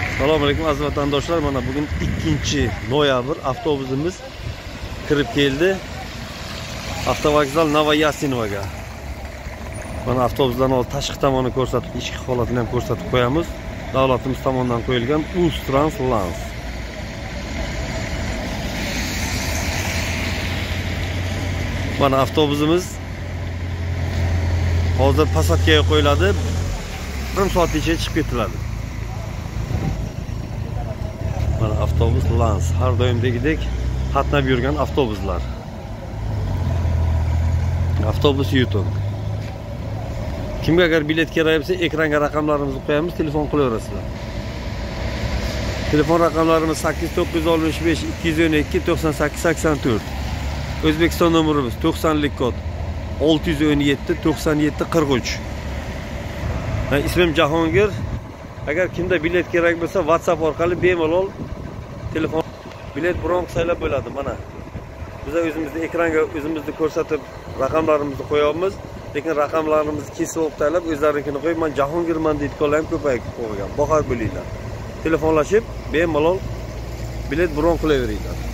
Assalomu alaykum aziz vatandoshlar. Mana bugun 2 noyabr. Avtobusimiz kirib keldi. Avtovokzal novoyasinovaga mana avtobuslarni hozir tashqi tomoni ko'rsatib ichki holatini ham ko'rsatib qo'yamiz. Davlatimiz tomonidan qo'yilgan ustrans lans mana avtobusimiz hozir posадkaga qo'yiladi. Bir soat ichida chiqib ketiladi. Mana avtobus lans. Har doimdagidek qatnab yurgan avtobuslar. Avtobus yutung kimga agar bilet kerak bo'lsa ekranga raqamlarimizni qo'yamiz telefon qilaverasizlar telefon raqamlarimiz sakkiz to'qqiz yuz oltmish besh ikki yuz kod olti yuz o'n yetti to'qson yetti qirq uch jahongir agar kimda bilet kerak bo'lsa whatsapp orqali bemalol telefon. Bilet bron qilsanglar bo'ladi mana. Biza o'zimizni ekranga o'zimizni ko'rsatib raqamlarimizni qo'yapmiz lekin raqamlarimizni kesib olib tashlab o'zlarinikini qo'yib man jahongirman deydiganlar ham ko'payib qolgan boqar bo'linglar telefonlashib bemalol bilet bron qilaveringlar.